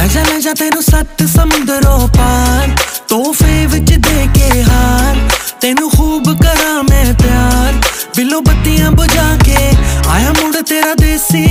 ਲੈ ਜਾ ਸਮੁੰਦਰੋਂ ਪਾਰ। ਤੋਹਫੇ ਵਿੱਚ ਦੇ ਕੇ ਹਾਰ। ਤੈਨੂੰ ਖੂਬ ਕਰਾਂ ਮੈਂ ਪਿਆਰ। ਬਿਲੋ ਬੱਤੀਆਂ ਬੁਝਾ ਕੇ ਆਇਆ ਮੁੰਡ ਤੇਰਾ ਦੇਸੀ